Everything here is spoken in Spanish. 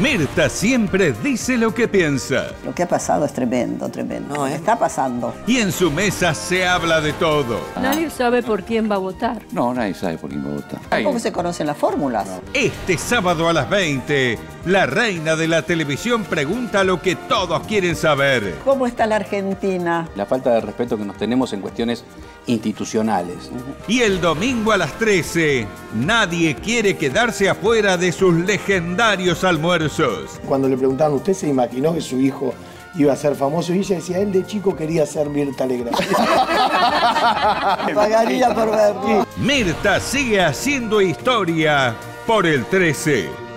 Mirta siempre dice lo que piensa. Lo que ha pasado es tremendo, tremendo. No, Está pasando. Y en su mesa se habla de todo. Nadie sabe por quién va a votar. No, nadie sabe por quién va a votar. Tampoco se conocen las fórmulas. Este sábado a las 20, la reina de la televisión pregunta lo que todos quieren saber. ¿Cómo está la Argentina? La falta de respeto que nos tenemos en cuestiones institucionales. Y el domingo a las 13, nadie quiere quedarse afuera de sus legendarios almuerzos. Cuando le preguntaban, ¿usted se imaginó que su hijo iba a ser famoso? Y ella decía, él de chico quería ser Mirta Legrand. Pagaría por verlo. Mirta sigue haciendo historia por el 13.